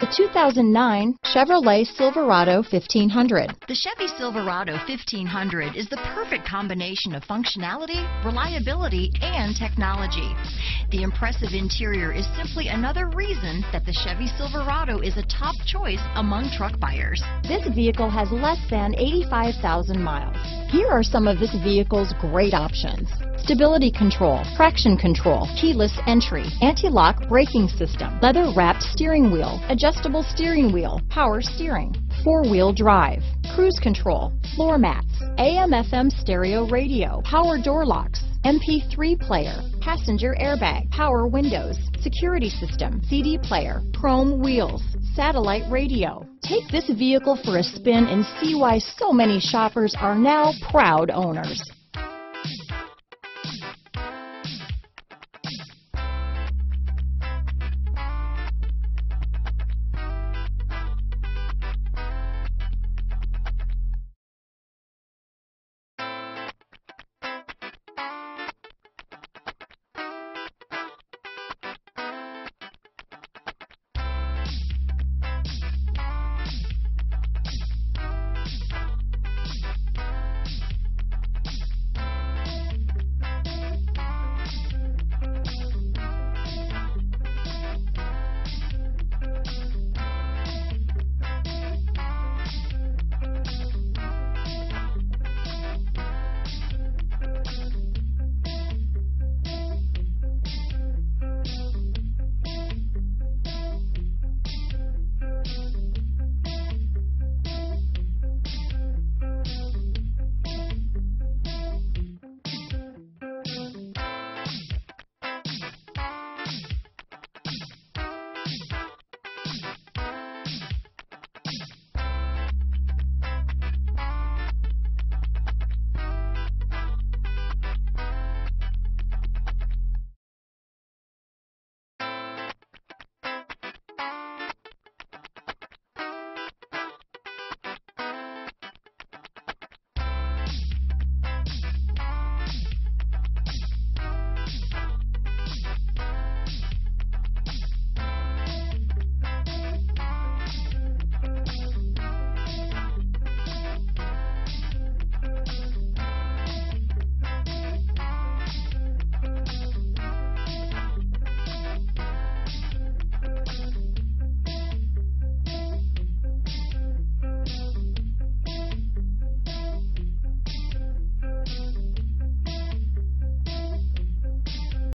The 2009 Chevrolet Silverado 1500. The Chevy Silverado 1500 is the perfect combination of functionality, reliability, and technology. The impressive interior is simply another reason that the Chevy Silverado is a top choice among truck buyers. This vehicle has less than 85,000 miles. Here are some of this vehicle's great options. Stability control, traction control, keyless entry, anti-lock braking system, leather wrapped steering wheel, adjustable steering wheel, power steering, four-wheel drive, cruise control, floor mats, AM FM stereo radio, power door locks, MP3 player, passenger airbag, power windows, security system, CD player, chrome wheels, satellite radio. Take this vehicle for a spin and see why so many shoppers are now proud owners.